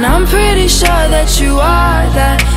And I'm pretty sure that you are that